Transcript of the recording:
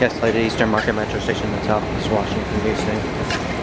Yes, Lady Eastern Market Metro Station in Southeast Washington, D.C.